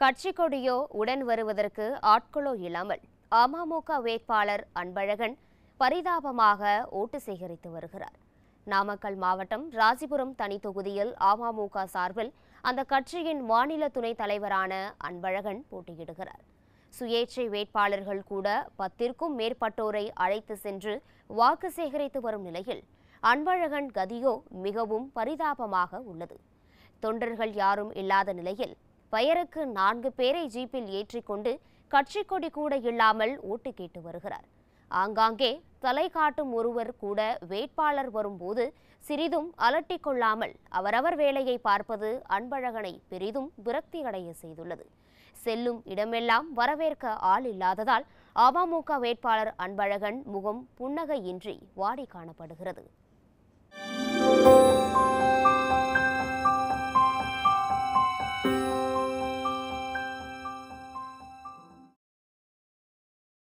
கட்சி கொடியோ உடன் வருவதற்கு ஆட்களோ இல்லாமல் அமமுக வேட்பாளர் அன்பழகன் பரிதாபமாக ஓட்டு சேகரித்து வருகிறார். நாமக்கல் மாவட்டம் ராசிபுரம் தனி தொகுதியில் அமமுக சார்பில் அந்த கட்சியின் மாநில துணைத் தலைவரான அன்பழகன் போட்டியிடுகிறார். சுயேட்சை வேட்பாளர்கள் கூட பத்திற்கும் மேற்பட்டோரை அழைத்து சென்று வாக்கு சேகரித்து வரும் நிலையில் அன்பழகன் கதியோ மிகவும் பரிதாபமாக உள்ளது. தொண்டர்கள் யாரும் இல்லாத நிலையில் பெயருக்கு நான்கு பேரை ஜீப்பில் ஏற்றிக்கொண்டு கட்சி கொடி கூட இல்லாமல் ஓட்டு கேட்டு வருகிறார். ஆங்காங்கே தலை காட்டும் ஒருவர் கூட வேட்பாளர் வரும்போது சிறிதும் அலட்டிக்கொள்ளாமல் அவரவர் வேலையை பார்ப்பது அன்பழகனை பெரிதும் விரக்தியடைய செய்துள்ளது. செல்லும் இடமெல்லாம் வரவேற்க ஆள் இல்லாததால் அமமுக வேட்பாளர் அன்பழகன் முகம் புன்னகையின்றி வாடி காணப்படுகிறது.